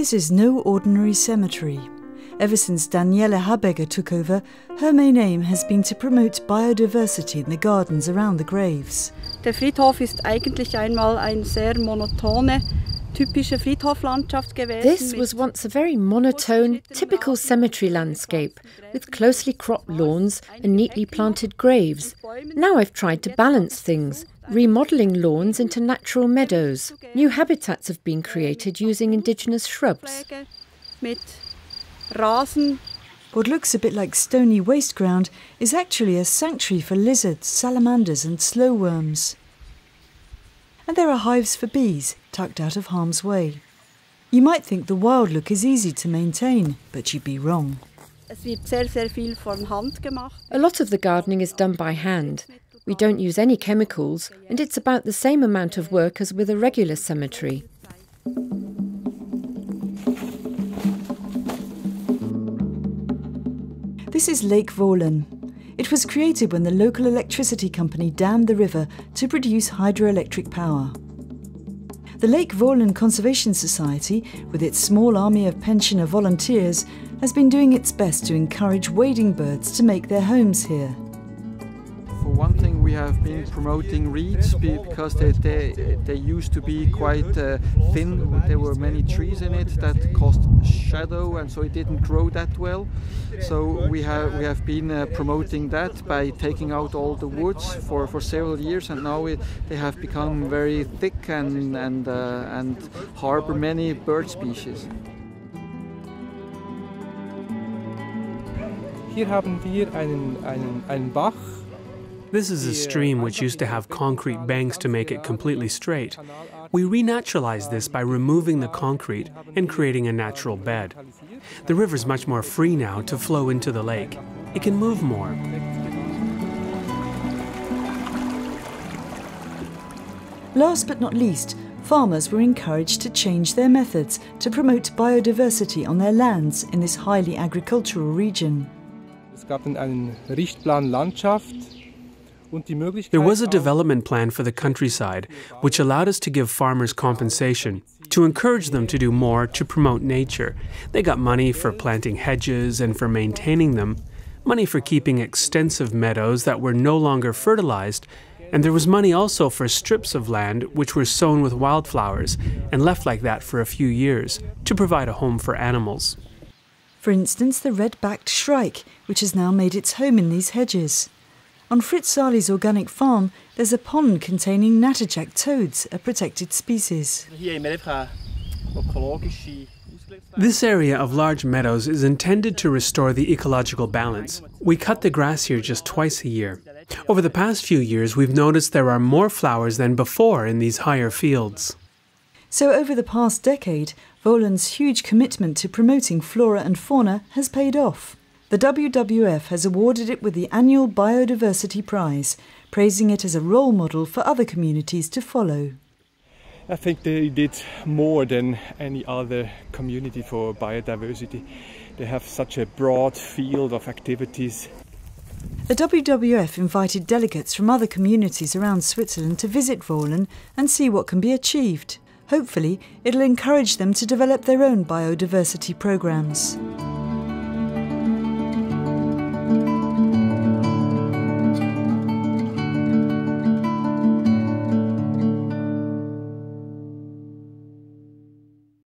This is no ordinary cemetery. Ever since Daniele Habegger took over, her main aim has been to promote biodiversity in the gardens around the graves. Der Friedhof ist eigentlich einmal ein sehr monotone, typische Friedhoflandschaft gewesen. This was once a very monotone, typical cemetery landscape with closely cropped lawns and neatly planted graves. Now I've tried to balance things, remodelling lawns into natural meadows. New habitats have been created using indigenous shrubs. What looks a bit like stony waste ground is actually a sanctuary for lizards, salamanders, and slow worms. And there are hives for bees tucked out of harm's way. You might think the wild look is easy to maintain, but you'd be wrong. Es wird sehr, sehr viel von Hand gemacht. A lot of the gardening is done by hand. We don't use any chemicals, and it's about the same amount of work as with a regular cemetery. This is Lake Wohlen. It was created when the local electricity company dammed the river to produce hydroelectric power. The Lake Wohlen Conservation Society, with its small army of pensioner volunteers, has been doing its best to encourage wading birds to make their homes here. We have been promoting reeds because they, they, they used to be quite uh, thin. There were many trees in it that caused shadow, and so it didn't grow that well. So we have we have been uh, promoting that by taking out all the woods for, for several years, and now it, they have become very thick and and uh, and harbor many bird species. Hier haben wir einen, einen, einen Bach. This is a stream which used to have concrete banks to make it completely straight. We renaturalized this by removing the concrete and creating a natural bed. The river is much more free now to flow into the lake. It can move more. Last but not least, farmers were encouraged to change their methods to promote biodiversity on their lands in this highly agricultural region. Es gab einen Richtplan Landschaft. There was a development plan for the countryside, which allowed us to give farmers compensation, to encourage them to do more to promote nature. They got money for planting hedges and for maintaining them, money for keeping extensive meadows that were no longer fertilized, and there was money also for strips of land which were sown with wildflowers and left like that for a few years to provide a home for animals. For instance, the red backed shrike, which has now made its home in these hedges. On Fritz Sali's organic farm, there's a pond containing natterjack toads, a protected species. This area of large meadows is intended to restore the ecological balance. We cut the grass here just twice a year. Over the past few years, we've noticed there are more flowers than before in these higher fields. So, over the past decade, Wohlen's huge commitment to promoting flora and fauna has paid off. The WWF has awarded it with the annual Biodiversity Prize, praising it as a role model for other communities to follow. I think they did more than any other community for biodiversity. They have such a broad field of activities. The WWF invited delegates from other communities around Switzerland to visit Wohlen and see what can be achieved. Hopefully, it'll encourage them to develop their own biodiversity programs.